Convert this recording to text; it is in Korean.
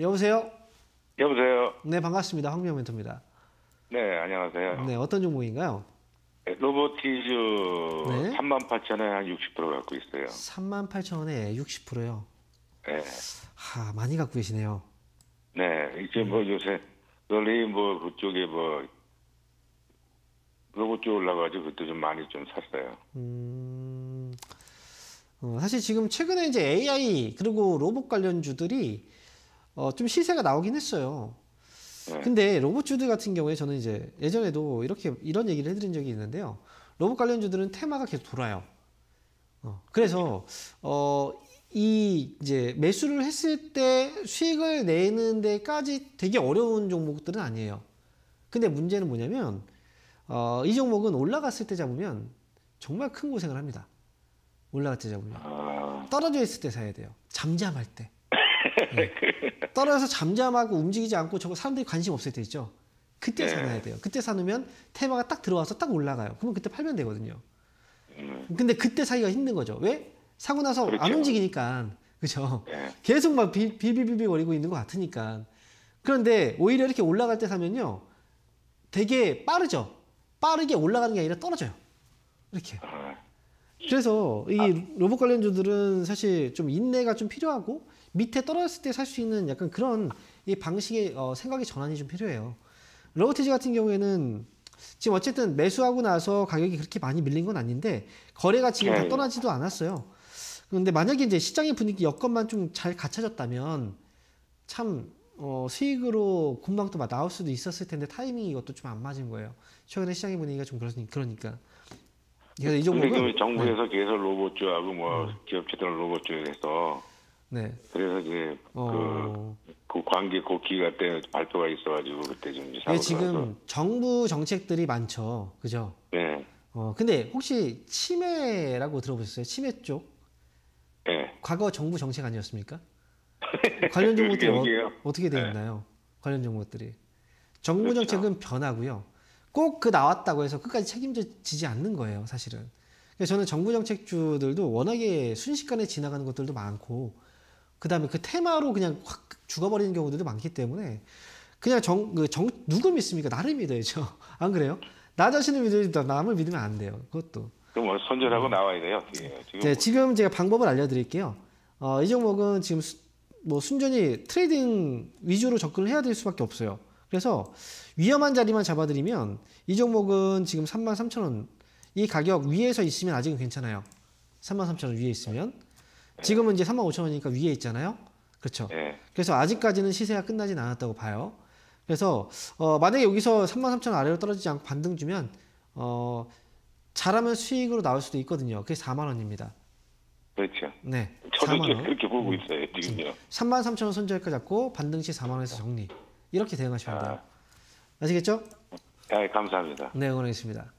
여보세요? 여보세요. 네, 반갑습니다. 황명 멘토입니다. 네, 안녕하세요. 네, 어떤 종목인가요? 로보티즈 네. 3만 8천에 한 60% 갖고 있어요. 38,000원에 60%요. 네. 하, 많이 갖고 계시네요. 네, 이제 뭐 요새 원래 뭐 그쪽에 뭐 로봇 쪽 올라가지고 그때 좀 많이 좀 샀어요. 음, 어, 사실 지금 최근에 이제 AI 그리고 로봇 관련주들이 어, 좀 시세가 나오긴 했어요. 네. 근데 로봇 주들 같은 경우에 저는 이제 예전에도 이렇게 이런 얘기를 해드린 적이 있는데요. 로봇 관련 주들은 테마가 계속 돌아요. 어, 그래서 어, 이 이제 매수를 했을 때 수익을 내는 데까지 되게 어려운 종목들은 아니에요. 근데 문제는 뭐냐면 어, 이 종목은 올라갔을 때 잡으면 정말 큰 고생을 합니다. 올라갈 때 잡으면 아, 떨어져 있을 때 사야 돼요. 잠잠할 때. 네. 떨어져서 잠잠하고 움직이지 않고 저거 사람들이 관심 없을 때 있죠. 그때 네. 사놔야 돼요. 그때 사놓으면 테마가 딱 들어와서 딱 올라가요. 그러면 그때 팔면 되거든요. 음, 근데 그때 사기가 힘든 거죠. 왜? 사고 나서 안 그렇죠. 움직이니까. 그죠? 네. 계속 막 비- 비비비비거리고 있는 것 같으니까. 그런데 오히려 이렇게 올라갈 때 사면요. 되게 빠르죠. 빠르게 올라가는 게 아니라 떨어져요. 이렇게. 아, 그래서 이 로봇 관련주들은 사실 좀 인내가 좀 필요하고 밑에 떨어졌을 때 살 수 있는 약간 그런 이 방식의 어, 생각의 전환이 좀 필요해요. 로보티지 같은 경우에는 지금 어쨌든 매수하고 나서 가격이 그렇게 많이 밀린 건 아닌데 거래가 지금 다 네. 떠나지도 않았어요. 그런데 만약에 이제 시장의 분위기 여건만 좀 잘 갖춰졌다면 참 어, 수익으로 금방 또 막 나올 수도 있었을 텐데 타이밍이 이것도 좀 안 맞은 거예요. 최근에 시장의 분위기가 좀 그러니, 그러니까. 그래서 이 종목은 그 정부에서 계속 로봇 쪽하고 뭐 기업체들은 로봇 쪽에서 네. 그래서 이제 어, 그, 그 관계 고기가 때 발표가 있어가지고 그때 좀 이제 지금 정부 정책들이 많죠. 그죠? 네, 어, 근데 혹시 치매라고 들어보셨어요? 치매 쪽? 네. 과거 정부 정책 아니었습니까? 관련 정보들이? 어, 어떻게 되어 네. 있나요? 관련 정보들이. 정부 그렇죠. 정책은 변하고요. 꼭 그 나왔다고 해서 끝까지 책임지지 않는 거예요, 사실은. 그래서 저는 정부 정책주들도 워낙에 순식간에 지나가는 것들도 많고, 그 다음에 그 테마로 그냥 확 죽어버리는 경우들도 많기 때문에, 그냥 정, 그 정, 누굴 믿습니까? 나를 믿어야죠. 안 그래요? 나 자신을 믿어야지 남을 믿으면 안 돼요. 그것도. 그럼 뭐 손절하고 나와야 돼요. 어떻게 지금 네, 지금 제가 방법을 알려드릴게요. 어, 이 종목은 지금 수- 뭐 순전히 trading 위주로 접근을 해야 될 수밖에 없어요. 그래서 위험한 자리만 잡아드리면 이 종목은 지금 33,000원 이 가격 위에서 있으면 아직은 괜찮아요. 33,000원 위에 있으면 지금은 이제 35,000원이니까 위에 있잖아요. 그렇죠. 네. 그래서 아직까지는 시세가 끝나진 않았다고 봐요. 그래서 어, 만약에 여기서 33,000원 아래로 떨어지지 않고 반등 주면 어, 잘하면 수익으로 나올 수도 있거든요. 그게 4만 원입니다. 그렇죠. 네. 저도 4만 이제 원. 그렇게 보고 있어요 지금요. 3만 3천 원 손절가 잡고 반등 시 4만 원에서 정리. 이렇게 대응하시면 돼요. 아시겠죠? 아, 감사합니다. 네, 응원하겠습니다.